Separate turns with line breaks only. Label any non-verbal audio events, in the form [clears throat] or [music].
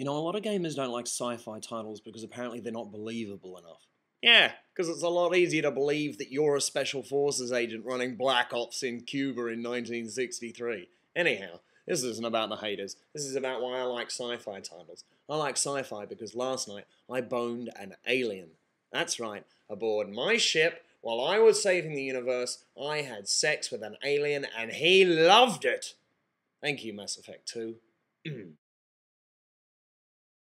You know, a lot of gamers don't like sci fi titles because apparently they're not believable enough.
Yeah, because it's a lot easier to believe that you're a Special Forces agent running Black Ops in Cuba in 1963. Anyhow, this isn't about the haters. This is about why I like sci fi titles. I like sci fi because last night I boned an alien. That's right, aboard my ship, while I was saving the universe, I had sex with an alien and he loved it. Thank you, Mass Effect 2. [clears throat]